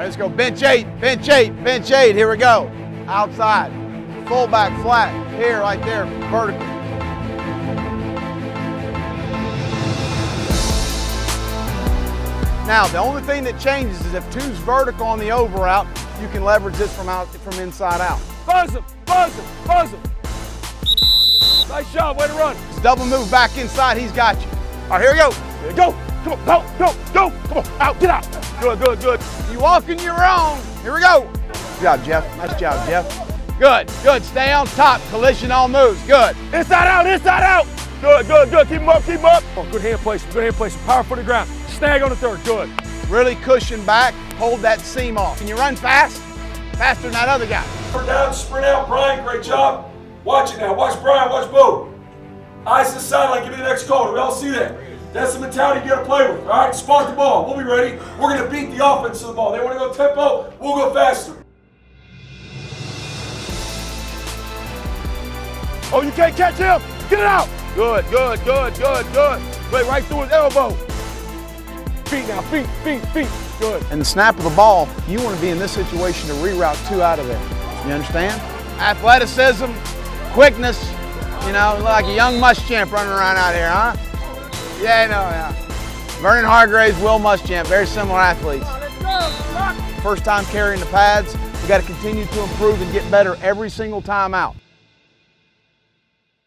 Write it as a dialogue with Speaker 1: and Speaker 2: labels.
Speaker 1: right, let's go. Bench eight, bench eight, bench eight. Here we go. Outside. Full back flat. Here, right there, vertical. Now, the only thing that changes is if two's vertical on the over out, you can leverage this from out from inside out.
Speaker 2: Buzz him, buzz him, buzz him. Nice job, way to run.
Speaker 1: Double move back inside, he's got you. All right, here we go.
Speaker 2: Here, go, come on, go, go, go, come on, out, get out. Good, good, good.
Speaker 1: You walking your own. Here we go. Good job, Jeff. Nice job, Jeff. Good, good. Stay on top. Collision all moves. Good.
Speaker 2: Inside out, inside out. Good, good, good. Keep him up, keep him up. Oh, good hand placement, good hand placement. Power for the ground. Snag on the third, good.
Speaker 1: Really cushion back. Hold that seam off. Can you run fast? Faster than that other guy.
Speaker 3: Sprint down, sprint out. Brian, great job. Watch it now. Watch Brian, watch Bo. Eyes to the sideline, give me the next call. Do we all see that? That's the mentality you got to play with. All right, spot the ball. We'll be ready. We're going to beat the offense to the ball. They want to go tempo, we'll go faster.
Speaker 2: Oh, you can't catch him. Get it out. Good, good, good, good, good. Wait, right through his elbow. Feet now, feet, feet, feet. Good.
Speaker 1: And the snap of the ball, you want to be in this situation to reroute two out of there. You understand? Athleticism, quickness, you know, like a young Muschamp running around out here, huh? Yeah, no, yeah. Vernon Hargreaves, Will Muschamp, very similar athletes. First time carrying the pads, We got to continue to improve and get better every single time out.